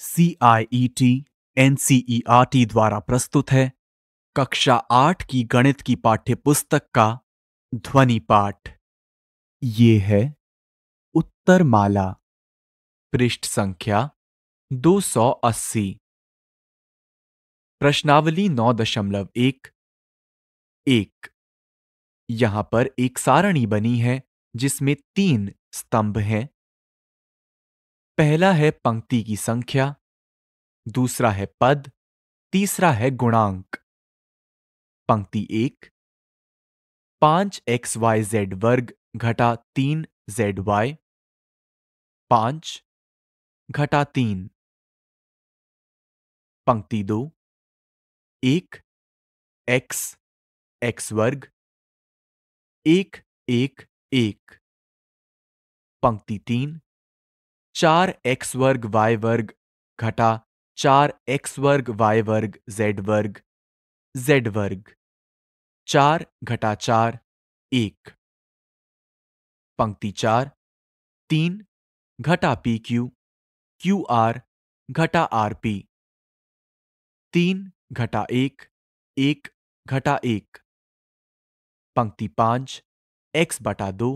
C I T N C R T द्वारा प्रस्तुत है। कक्षा आठ की गणित की पाठ्य पुस्तक का ध्वनि पाठ। ये है उत्तरमाला। पृष्ठ संख्या 280 प्रश्नावली 9.1 एक। यहाँ पर एक सारणी बनी है जिसमें तीन स्तंभ हैं। पहला है पंक्ति की संख्या, दूसरा है पद, तीसरा है गुणांक। पंक्ति एक, पाँच एक्स वाई जेड वर्ग घटा तीन जेड वाई, पाँच घटा तीन। पंक्ति दो, एक एक्स एक्स वर्ग, एक एक एक। पंक्ति तीन चार एक्स वर्ग वाई वर्ग घटा चार एक्स वर्ग वाई वर्ग जेड वर्ग जेड वर्ग। चार घटा चार, एक। पंक्ति चार, तीन घटा पी क्यू क्यू आर घटा आर पी। तीन घटा एक एक घटा एक। पंक्ति पाँच, एक्स बटा दो,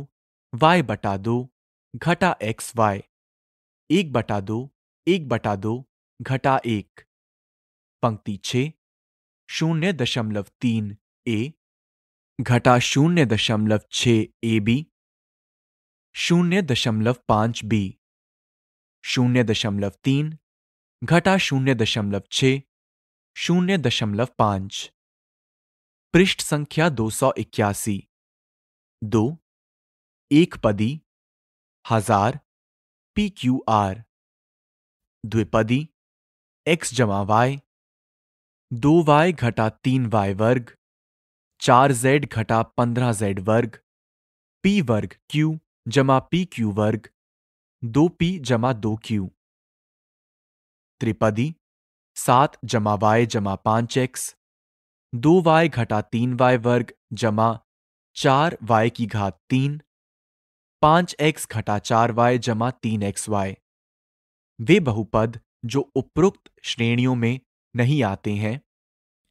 वाई बटा दो, घटा एक्स वाई। एक बटा दो, एक बटा दो, घटा एक। पंक्ति छ, शून्य दशमलव तीन ए, घटा शून्य दशमलव छ ए बी, शून्य दशमलव पाँच बी। शून्य दशमलव तीन, घटा शून्य दशमलव छ, शून्य दशमलव पाँच। पृष्ठ संख्या दो सौ इक्यासी। दो, एक पदी, हज़ार पी क्यू आर द्विपदी एक्स जमा वाई दो वाई घटा तीन वाई वर्ग, चार जेड घटा पंद्रह जेड वर्ग पी वर्ग क्यू जमा पी क्यू वर्ग, दो पी जमा दो क्यू त्रिपदी सात जमा वाई जमा पाँच एक्स दो वाई घटा तीन वाई वर्ग जमा चार वाई की घात तीन पाँच एक्स घटा चार वाई जमा तीन एक्स वाई। वे बहुपद जो उपरोक्त श्रेणियों में नहीं आते हैं।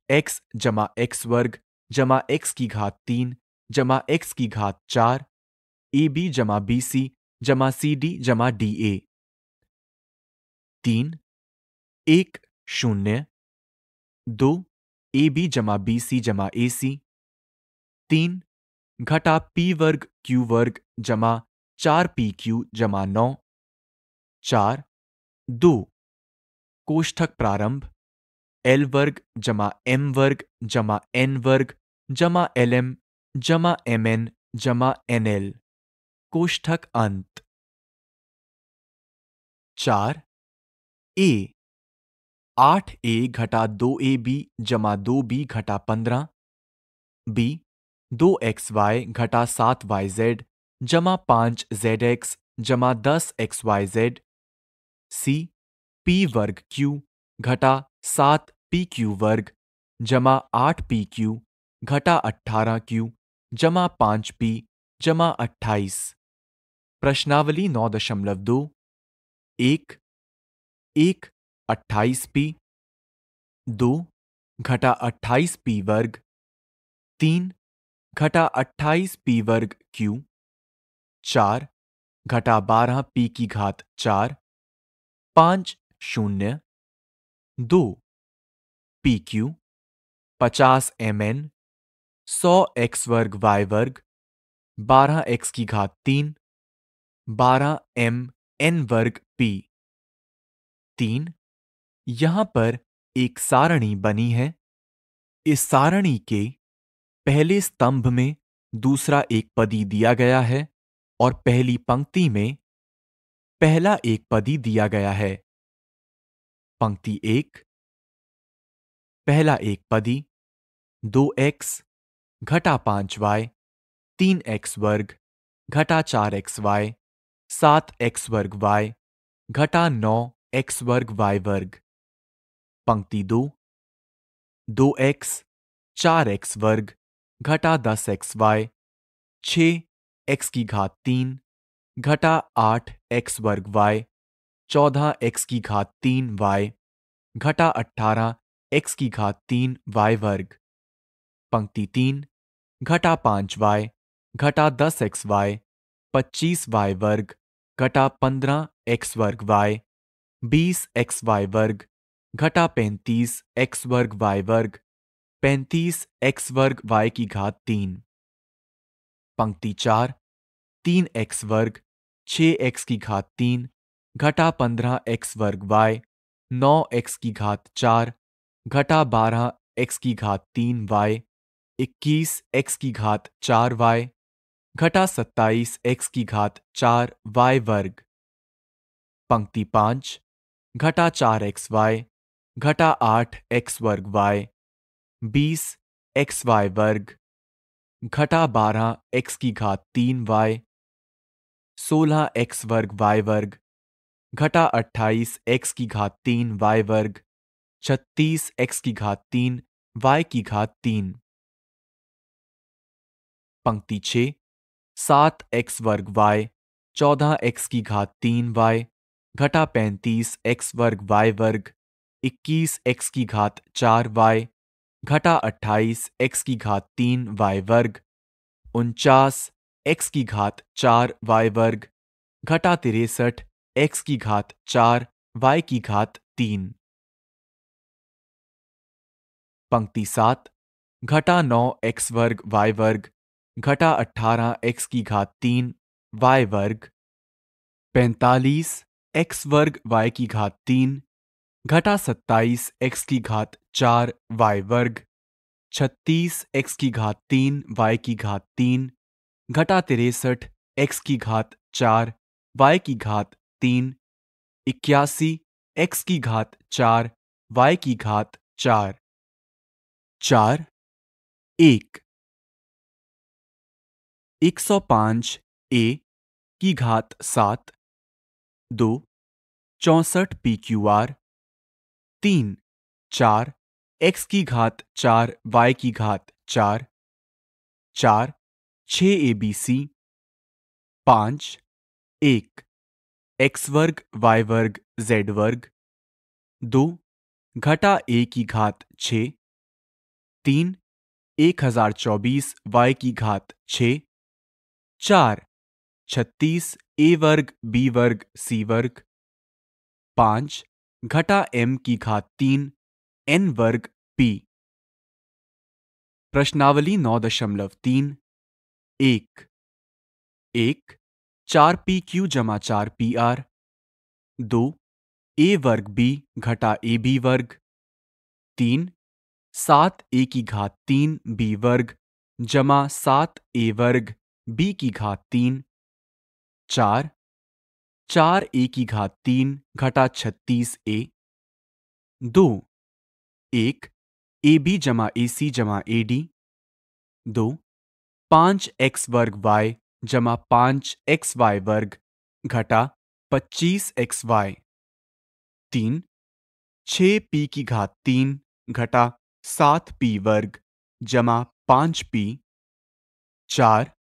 एक्स जमा एक्स वर्ग जमा एक्स की घात तीन जमा एक्स की घात चार, ए बी जमा बी सी जमा सी डी जमा डी ए। तीन, एक शून्य, दो, ए बी जमा बी सी जमा ए सी। तीन, घटा पी वर्ग क्यू वर्ग जमा चार पी क्यू जमा नौ, चार दो, कोष्ठक प्रारंभ, एल वर्ग जमा एम वर्ग जमा एन वर्ग जमा एल एम जमा एम एन जमा एन एल, कोष्ठक अंत। चार ए, आठ ए घटा दो ए बी जमा दो बी घटा पंद्रह, बी दो एक्स वाई घटा सात वाई जेड जमा पाँच जेड एक्स जमा दस X Y Z C P वर्ग क्यू घटा सात पी क्यू वर्ग जमा आठ पी क्यू घटा अट्ठारह क्यू जमा पाँच पी जमा अट्ठाईस। प्रश्नावली नौ दशमलव दो। एक। एक अट्ठाईस पी दो। घटा अट्ठाईस पी वर्ग। तीन। घटा अट्ठाईस पी वर्ग क्यू चार घटा बारह पी की घात चार पाँच शून्य दो पी क्यू पचास एम एन सौ एक्स वर्ग वाई वर्ग बारह एक्स की घात तीन बारह एम एन वर्ग पी। तीन, यहाँ पर एक सारणी बनी है। इस सारणी के पहले स्तंभ में दूसरा एक पदी दिया गया है। और पहली पंक्ति में पहला एक पदी दिया गया है। पंक्ति एक, पहला एक पदी, दो एक्स घटा पाँच वाई, तीन एक्स वर्ग घटा चार एक्स वाई, सात एक्स वर्ग वाई घटा नौ एक्स वर्ग वाई वर्ग। पंक्ति दो दो एक्स चार एक्स वर्ग घटा दस एक्स वाई, छ एक्स की घात तीन घटा आठ एक्स वर्ग वाई चौदह एक्स की घात तीन वाई घटा अट्ठारह एक्स की घात तीन वाई वर्ग। पंक्ति तीन घटा पाँच वाई घटा दस एक्स वाई पच्चीस वाई वर्ग घटा पंद्रह एक्स वर्ग वाई बीस एक्स वाई वर्ग घटा पैंतीस एक्स वर्ग वाई वर्ग पैंतीस एक्स वर्ग वाई की घात तीन। पंक्ति चार तीन एक्स वर्ग छ एक्स की घात तीन, घटा पंद्रह एक्स वर्ग वाई, नौ एक्स की घात चार, घटा बारह एक्स की घात तीन वाई, इक्कीस एक्स की घात चार वाई, घटा सत्ताईस एक्स की घात चार वाई वर्ग। पंक्ति पाँच, घटा चार एक्स वाई, घटा आठ एक्स वर्ग वाई, बीस एक्स वाई वर्ग, घटा बारह एक्स की घात तीन वाई सोलह एक्स वर्ग वाई वर्ग, घटा अट्ठाईस एक्स की घात तीन वाई वर्ग, छत्तीस एक्स की घात तीन वाई की घात तीन। पंक्ति छ, सात एक्स वर्ग वाई, चौदह एक्स की घात तीन वाई, घटा पैंतीस एक्स वर्ग वाई वर्ग, इक्कीस एक्स की घात चार वाई, घटा अट्ठाईस एक्स की घात तीन वाई वर्ग, उनचास एक्स की घात चार वाई वर्ग घटा तिरसठ, एक्स की घात चार वाई की घात तीन। पंक्ति सात, घटा नौ एक्स वर्ग वाई वर्ग घटा अठारह एक्स की घात तीन वाई वर्ग पैंतालीस एक्स वर्ग वाई की घात तीन घटा सत्ताईस एक्स की घात चार वाई वर्ग छत्तीस एक्स की घात तीन वाई की घात तीन घटा तिरसठ एक्स की घात चार वाई की घात तीन, इक्यासी एक्स की घात चार वाई की घात चार। चार, एक। एक सौ पाँच ए की घात सात, दो, चौसठ पी क्यू आर तीन, चार एक्स की घात चार वाई की घात चार चार छ ए बी सी पाँच, एक एक्स वर्ग वाई वर्ग जेड वर्ग, दो, घटा ए की घात छ तीन, एक हज़ार चौबीस वाई की घात छ चार, छत्तीस ए वर्ग बी वर्ग सी वर्ग, पाँच, घटा एम की घात तीन एन वर्ग पी प्रश्नावली नौ दशमलव तीन एक। एक, चार पी क्यू जमा चार पी आर। दो, ए वर्ग बी घटा ए बी वर्ग। तीन, सात ए की घात तीन बी वर्ग जमा सात ए वर्ग बी की घात तीन। चार चार ए की घात तीन घटा छत्तीस ए। दो, एक, ए बी जमा ए सी जमा ए डी। दो पाँच एक्स वर्ग वाई जमा पाँच एक्स वाई वर्ग घटा पच्चीस एक्स वाई। तीन छ पी की घात तीन घटा सात पी वर्ग जमा पाँच पी। चार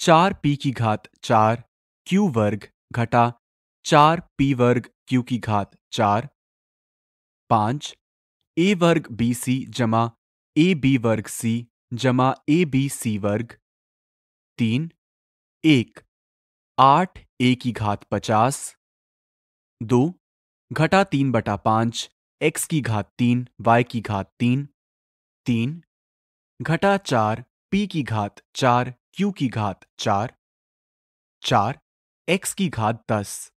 चार पी की घात चार क्यू वर्ग घटा चार पी वर्ग क्यू की घात चार। पाँच, ए वर्ग बी सी जमा ए बी वर्ग सी जमा ए बी सी वर्ग, तीन, एक, आठ, ए की घात पचास, दो, घटा तीन बटा पाँच, एक्स की घात तीन, वाई की घात तीन तीन, घटा चार, पी की घात चार, क्यू की घात चार चार, एक्स की घात दस,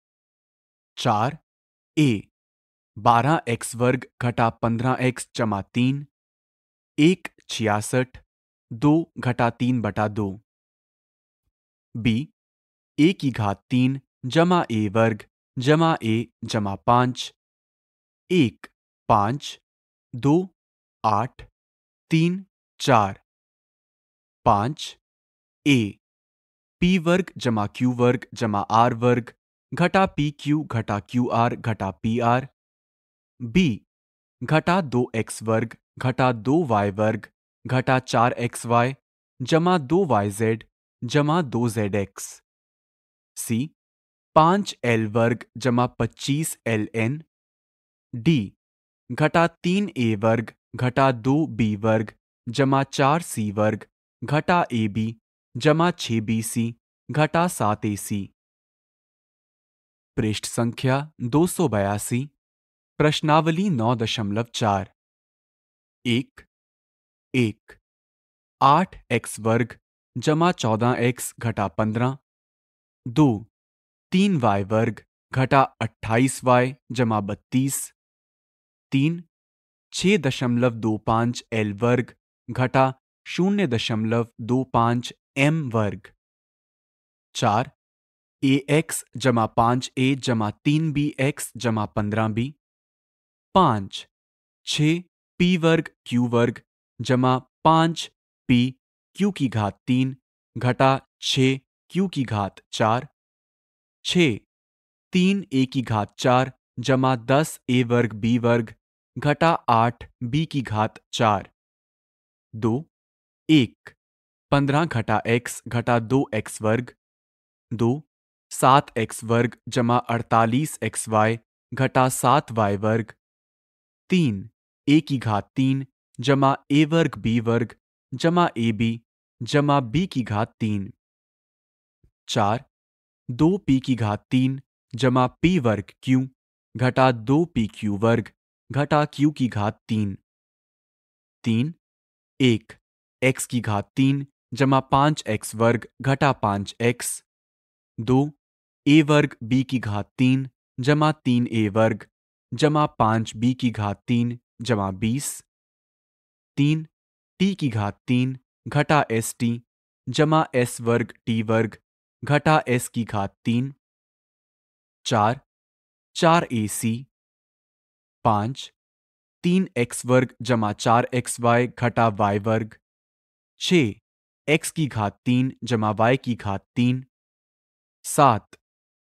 चार, ए, बारह एक्स वर्ग घटा पंद्रह एक्स जमा तीन, एक छियासठ दो घटा तीन बटा दो। बी, ए की घात तीन जमा ए वर्ग जमा ए जमा पाँच। एक, पाँच, दो, आठ, तीन, चार। पाँच, ए, पी वर्ग जमा क्यू वर्ग जमा आर वर्ग घटा पी क्यू घटा क्यू आर घटा पी आर। बी, घटा दो एक्स वर्ग घटा दो वाई वर्ग घटा चार एक्स वाई जमा दो वाई जेड जमा दो जेड एक्स। सी, पाँच एल वर्ग जमा पच्चीस एल एन। डी, घटा तीन ए वर्ग घटा दो बी वर्ग जमा चार सी वर्ग घटा ए बी जमा छ बी सी घटा सात ए सी। पृष्ठ संख्या दो सौ बयासी, प्रश्नावली नौ दशमलव चार। एक एक। आठ एक्स वर्ग जमा चौदह एक्स घटा पंद्रह। दो। तीन वाई वर्ग घटा अट्ठाईस वाई जमा बत्तीस। तीन। छह दशमलव दो पाँच एल वर्ग घटा शून्य दशमलव दो पाँच एम वर्ग। चार। ए एक्स जमा पाँच ए जमा तीन बी एक्स जमा पंद्रह बी। पाँच। छ पी वर्ग क्यू वर्ग जमा पाँच पी क्यू की घात तीन घटा छ क्यू की घात चार छ तीन ए की घात चार जमा दस ए वर्ग बी वर्ग घटा आठ बी की घात चार दो एक पंद्रह घटा एक्स घटा दो एक्स वर्ग दो सात एक्स वर्ग जमा अड़तालीस एक्स वाई घटा सात वाई वर्ग तीन ए की घात तीन जमा ए वर्ग बी वर्ग, जमा ए बी, जमा बी की घात तीन। चार, दो पी की घात तीन, जमा पी वर्ग क्यू, घटा दो पी क्यू वर्ग, घटा क्यू की घात तीन। तीन, एक एक्स की घात तीन, जमा पाँच एक्स वर्ग, घटा पाँच एक्स दो, ए वर्ग बी की घात तीन, जमा तीन ए वर्ग, जमा पाँच बी की घात तीन, जमा बीस। तीन, टी की घात तीन, घटा एस टी, जमा एस वर्ग टी वर्ग, घटा एस की घात तीन। चार चार ए सी। पाँच, तीन एक्स वर्ग जमा चार एक्स वाई घटा वाई वर्ग। छ, एक्स की घात तीन जमा वाई की घात तीन। सात,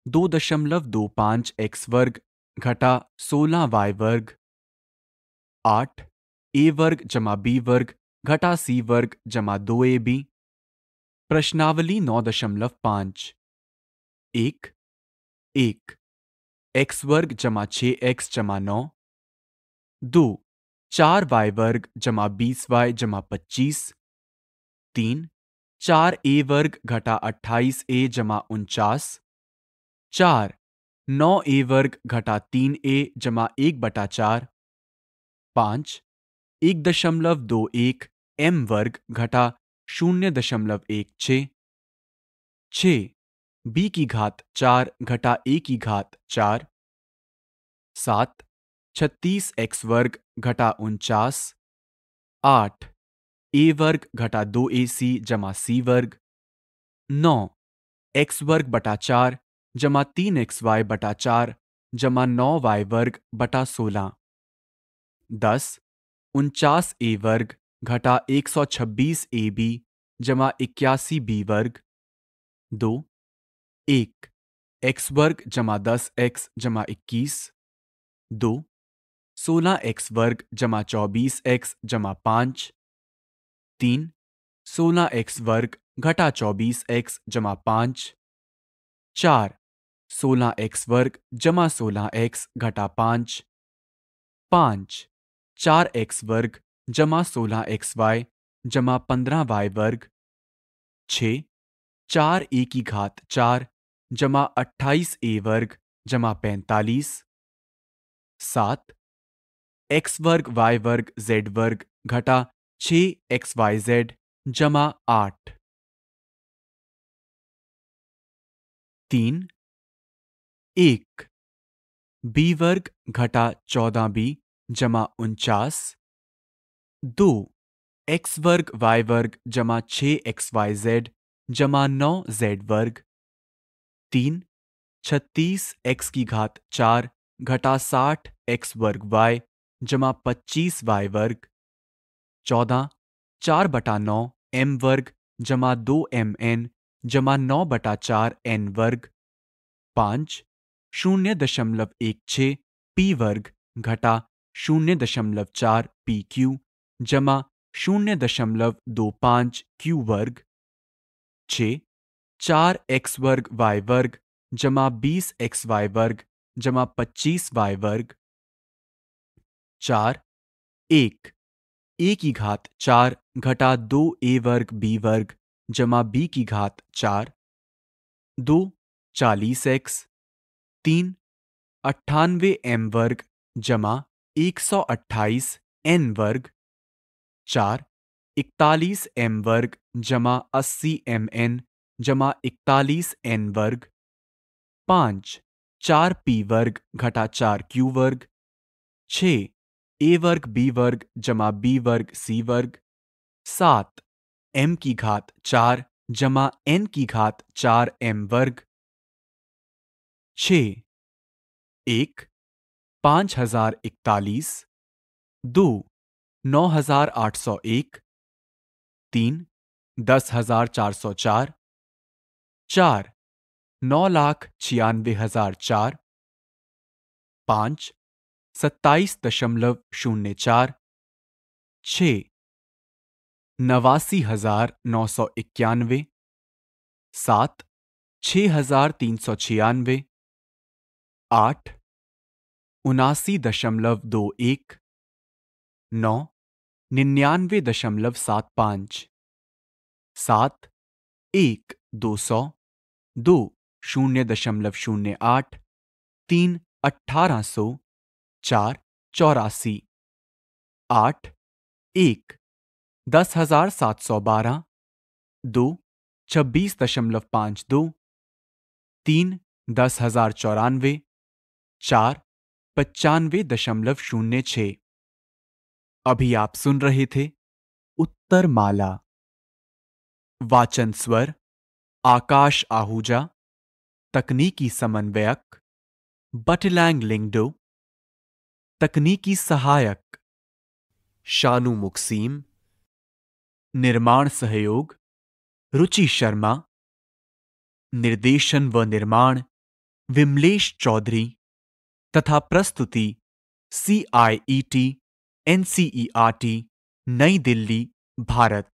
दो दशमलव दो पाँच एक्स वर्ग घटा सोलह वाई वर्ग। आठ ए वर्ग जमा बी वर्ग घटा सी वर्ग जमा दो ए बी। प्रश्नावली नौ दशमलव पाँच। एक। एक। एक्स वर्ग जमा छ एक्स जमा नौ। दो। चार वाई वर्ग जमा बीस वाई जमा पच्चीस। तीन। चार ए वर्ग घटा अट्ठाईस ए जमा उनचास। चार। नौ ए वर्ग घटा तीन ए जमा एक बटा चार। पाँच। एक दशमलव दो एक एम वर्ग घटा शून्य दशमलव एक छ बी की घात चार घटा ए की घात चार। सात छत्तीस एक्स वर्ग घटा उनचास। आठ ए वर्ग घटा दो ए सी जमा सी वर्ग। नौ एक्स वर्ग बटा चार जमा तीन एक्स वाई बटा चार जमा नौ वाई वर्ग बटा सोलह। दस उनचास ए वर्ग घटा एक सौ छब्बीस ए बी जमा इक्यासी बी वर्ग। दो, एक, एक्स वर्ग जमा दस एक्स जमा इक्कीस। दो, सोलह एक्स वर्ग जमा चौबीस एक्स जमा पाँच। तीन, सोलह एक्स वर्ग घटा चौबीस एक्स जमा पाँच। चार, सोलह एक्स वर्ग जमा सोलह एक्स घटा पाँच। पाँच चार एक्स वर्ग जमा सोलह एक्स वाई जमा पंद्रह वाई वर्ग छ, चार ए की घात चार जमा अट्ठाईस ए वर्ग जमा पैंतालीस, सात, एक्स वर्ग वाई वर्ग जेड वर्ग घटा छ एक्स वाई जेड जमा आठ। तीन, एक, बी वर्ग घटा चौदह बी जमा उनचास, दो एक्स वर्ग वाई वर्ग जमा छ एक्स वाई जेड जमा नौ जेड वर्ग, तीन छत्तीस एक्स की घात चार घटा साठ एक्स वर्ग वाई जमा पच्चीस वाई वर्ग, चौदह चार बटा नौ एम वर्ग जमा दो एम एन जमा नौ बटा चार एन वर्ग, पाँच शून्य दशमलव एक छ पी वर्ग घटा शून्य दशमलव चार पी क्यू जमा शून्य दशमलव दो पाँच क्यू वर्ग छ चार एक्स वर्ग वाई वर्ग जमा बीस एक्स वाई वर्ग जमा पच्चीस वाई वर्ग चार एक ए की घात चार घटा दो ए वर्ग बी वर्ग जमा बी की घात चार दो चालीस एक्स तीन अट्ठानवे एम वर्ग जमा एक सौ अट्ठाईस एन वर्ग, चार, इकतालीस एम वर्ग जमा अस्सी एम एन जमा इकतालीस एन वर्ग, पाँच, चार पी वर्ग घटा चार क्यू वर्ग, छ, ए वर्ग बी वर्ग जमा बी वर्ग सी वर्ग, सात, एम की घात चार जमा एन की घात चार एम वर्ग, छ, एक पाँच हज़ार इकतालीस, दो, नौ हज़ार आठ सौ एक, तीन, दस हज़ार चार सौ चार चार, नौ लाख छियानवे हज़ार चार, पाँच, सत्ताईस दशमलव शून्य चार, छ, नवासी हज़ार नौ सौ इक्यानवे, सात, छ हज़ार तीन सौ छियानवे, आठ उनासी दशमलव दो एक, नौ, निन्यानवे दशमलव सात पाँच, सात, एक, दो सौ, दो, शून्य दशमलव शून्य आठ, तीन, अट्ठारह सौ, चार, चौरासी, आठ, एक, दस हज़ार सात सौ बारह, दो, छब्बीस दशमलव पाँच दो, तीन, दस हज़ार चौरानवे, चार पचानवे दशमलव शून्य छ अभी आप सुन रहे थे उत्तर माला वाचन स्वर, आकाश आहूजा। तकनीकी समन्वयक, बटलैंग लिंगडो। तकनीकी सहायक, शानु मुक्सीम। निर्माण सहयोग, रुचि शर्मा। निर्देशन व निर्माण, विमलेश चौधरी। तथा प्रस्तुति C I E T N C E R T नई दिल्ली भारत।